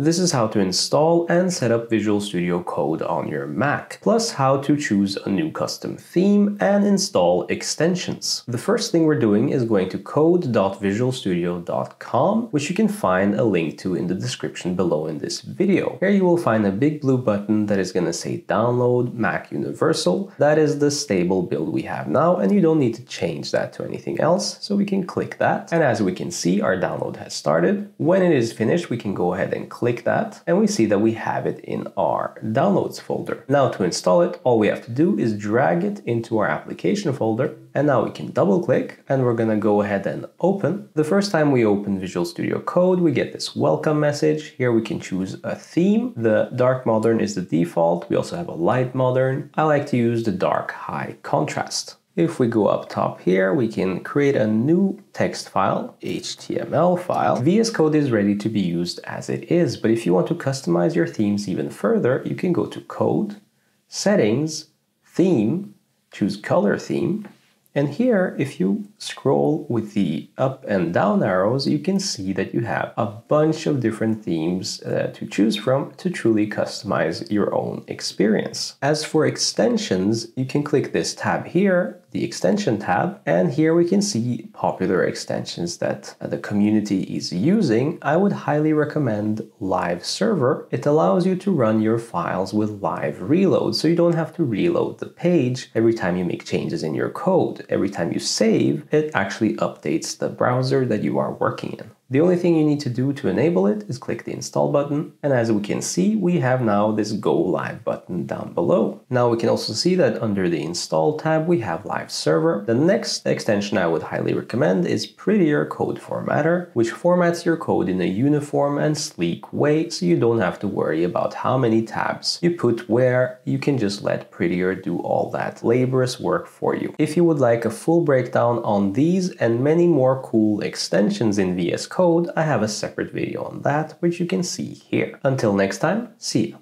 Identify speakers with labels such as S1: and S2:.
S1: This is how to install and set up Visual Studio Code on your Mac, plus how to choose a new custom theme and install extensions. The first thing we're doing is going to code.visualstudio.com, which you can find a link to in the description below in this video. Here you will find a big blue button that is going to say download Mac Universal. That is the stable build we have now, and you don't need to change that to anything else, so we can click that. And as we can see, our download has started. When it is finished, we can go ahead and click click that and we see that we have it in our downloads folder. Now to install it, all we have to do is drag it into our application folder and now we can double click and we're gonna go ahead and open. The first time we open Visual Studio Code, we get this welcome message. Here we can choose a theme. The dark modern is the default. We also have a light modern. I like to use the dark high contrast. If we go up top here, we can create a new text file, HTML file. VS Code is ready to be used as it is, but if you want to customize your themes even further, you can go to Code, Settings, Theme, choose Color Theme, and here, if you scroll with the up and down arrows, you can see that you have a bunch of different themes uh, to choose from to truly customize your own experience. As for extensions, you can click this tab here the extension tab and here we can see popular extensions that uh, the community is using. I would highly recommend Live Server. It allows you to run your files with live reload so you don't have to reload the page every time you make changes in your code. Every time you save, it actually updates the browser that you are working in. The only thing you need to do to enable it is click the install button and as we can see we have now this go live button down below. Now we can also see that under the install tab we have live server. The next extension I would highly recommend is Prettier Code Formatter which formats your code in a uniform and sleek way so you don't have to worry about how many tabs you put where. You can just let Prettier do all that laborious work for you. If you would like a full breakdown on these and many more cool extensions in VS Code code, I have a separate video on that, which you can see here. Until next time, see you.